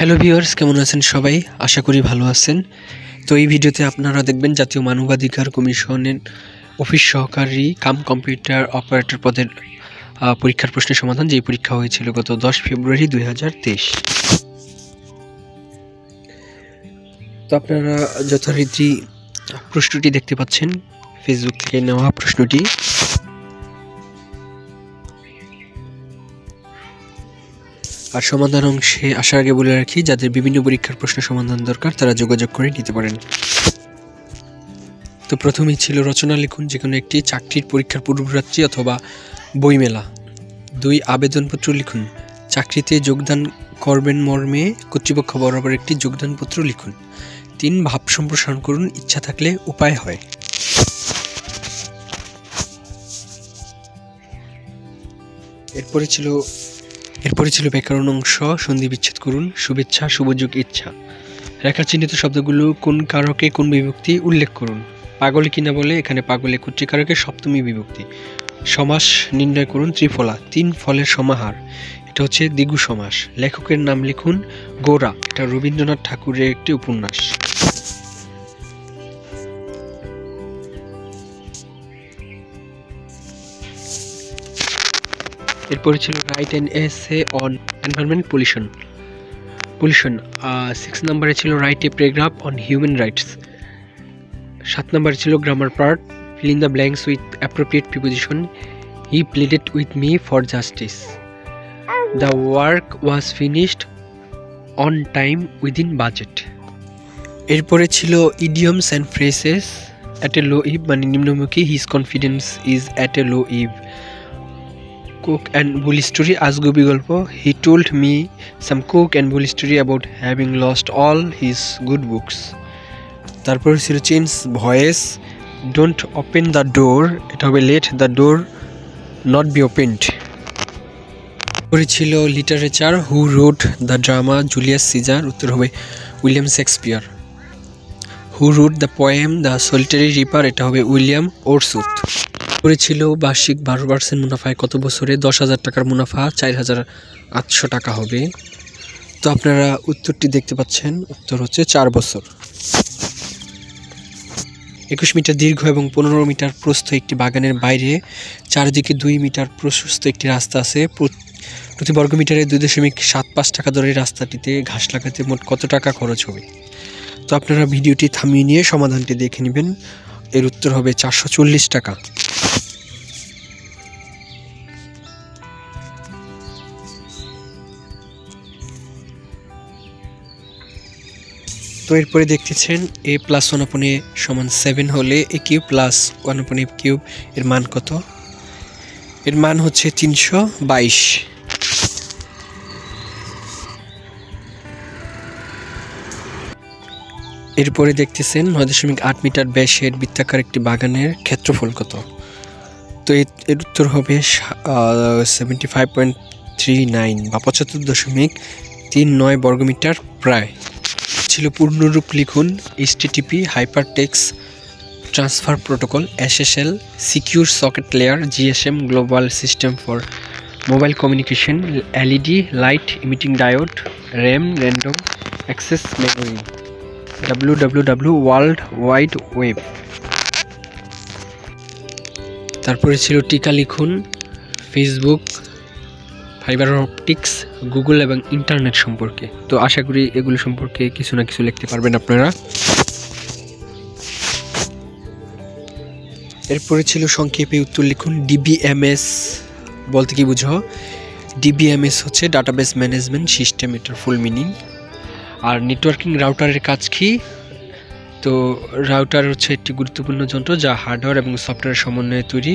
Hello viewers কেমন আছেন সবাই? আশা করি ভালো আছেন। তো এই ভিডিওতে আপনারা দেখবেন জাতীয় মানবাধিকার কমিশনের অফিস সহকারী কাম কম্পিউটার অপারেটর পদের পরীক্ষার প্রশ্নের সমাধান যেই পরীক্ষা হয়েছিল গত দশ ফেব্রুয়ারি দু হাজার তেইশ। তো আপনারা যথারীতি প্রশ্নটি দেখতে পাচ্ছেন। ফেসবুক থেকে নেওয়া প্রশ্নটি। আর সমাধান অংশে আসার আগে বলে রাখি, যাদের বিভিন্ন পরীক্ষার প্রশ্ন সমাধান দরকার, তারা যোগাযোগ করে নিতে পারেন। তো প্রথমেই ছিল রচনা লিখুন যে কোনো একটি চাকরির পরীক্ষার পূর্বরাত্রি অথবা বইমেলা। দুই, আবেদনপত্র লিখুন। চাকরিতে যোগদান করবেন মর্মে কর্তৃপক্ষ বরাবর একটি যোগদানপত্র লিখুন। তিন, ভাব সম্প্রসারণ করুন, ইচ্ছা থাকলে উপায় হয়। এরপরে ছিল এরপরে ছিল ব্যাকরণ অংশ সন্ধি বিচ্ছেদ করুন, শুভেচ্ছা, শুভযোগ, ইচ্ছা। রেখা চিহ্নিত শব্দগুলো কোন কারকে কোন বিভক্তি উল্লেখ করুন? পাগলে কিনা বলে, এখানে পাগলে কর্তৃকারকে সপ্তমী বিভক্তি। সমাস নির্ণয় করুন, ত্রিফলা, তিন ফলের সমাহার। এটা হচ্ছে দ্বিগু সমাস। লেখকের নাম লিখুন গোরা। এটা রবীন্দ্রনাথ ঠাকুরের একটি উপন্যাস। এরপরে ছিল write and essay on environment pollution pollution six নাম্বারে ছিল write a paragraph on human rights সাত নাম্বারে ছিল grammar part fill in the blanks with appropriate preposition he pleaded with me for justice the work was finished on time within budget এরপরে ছিল idioms and phrases at a low ebb মানে নিম্নমুখী his confidence is at a low ebb cook and bull story আজগুবি গল্প। He told me some cook and bull story about having lost all his good books তারপর ছিল change voice don't open the door এটা হবে let the door not be opened ছিল literature who wrote the drama Julius Caesar উত্তর হবে William Shakespeare who wrote the poem the solitary reaper এটা হবে William ওরসুথ করেছিল বার্ষিক বারো পার্সেন্ট মুনাফায় কত বছরে? দশ হাজার টাকার মুনাফা, চার হাজার আটশো টাকা হবে। তো আপনারা উত্তরটি দেখতে পাচ্ছেন। উত্তর হচ্ছে চার বছর। একুশ মিটার দীর্ঘ এবং পনেরো মিটার প্রস্থ একটি বাগানের বাইরে। চারদিকে দুই মিটার প্রশস্ত একটি রাস্তা আছে। প্রতি বর্গ মিটারে দুই দশমিক সাত পাঁচ টাকা দরের রাস্তাটিতে ঘাস লাগাতে মোট কত টাকা খরচ হবে? তো আপনারা ভিডিওটি থামিয়ে নিয়ে সমাধানটি দেখে নেবেন। এর উত্তর হবে চারশো চল্লিশ টাকা। তো এরপরে দেখতেছেন এ প্লাস ওয়ান আপন এ সমান সেভেন হলে এ কিউব প্লাস ওয়ান আপন এ কিউব এর মান কত? এর মান হচ্ছে তিনশো বাইশ। এরপরে দেখতেছেন নয় দশমিক আট মিটার ব্যাসের বৃত্তাকার একটি বাগানের ক্ষেত্রফল কত? তো এর এর উত্তর হবে seventy five point three nine বা পঁচাত্তর দশমিক তিন নয় বর্গমিটার প্রায়। ছিল পূর্ণরূপ লিখুন HTTP hypertext transfer protocol SSL secure socket layer GSM global system for mobile communication LED light emitting diode RAM random access memory W W W world wide web তারপরে ছিল টিকা লিখুন ফেসবুক ফাইবার অপটিক্স গুগল এবং internet সম্পর্কে। তো আশা করি এগুলো সম্পর্কে কিছু না কিছু লিখতে পারবেন আপনারা। এরপরে ছিল সংক্ষেপে উত্তর লিখুন ডিবিএমএস বলতে কি বুঝো? ডিবিএমএস হচ্ছে ডাটাবেস ম্যানেজমেন্ট সিস্টেম এটার ফুল মিনিং আর নেটওয়ার্কিং রাউটারের কাজ কি? তো রাউটার হচ্ছে একটি গুরুত্বপূর্ণ যন্ত্র যা হার্ডওয়্যার এবং সফটওয়্যার সমন্বয়ে তৈরি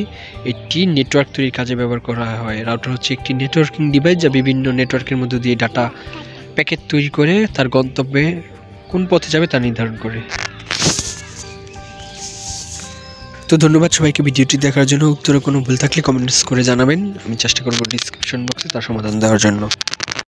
একটি নেটওয়ার্ক তৈরির কাজে ব্যবহার করা হয়। রাউটার হচ্ছে একটি নেটওয়ার্কিং ডিভাইস যা বিভিন্ন নেটওয়ার্কের মধ্যে দিয়ে ডাটা প্যাকেট তৈরি করে তার গন্তব্যে কোন পথে যাবে তা নির্ধারণ করে। তো ধন্যবাদ সবাইকে ভিডিওটি দেখার জন্য। উত্তরে কোনো ভুল থাকলে কমেন্টস করে জানাবেন। আমি চেষ্টা করব ডিসক্রিপশন বক্সে তার সমাধান দেওয়ার জন্য।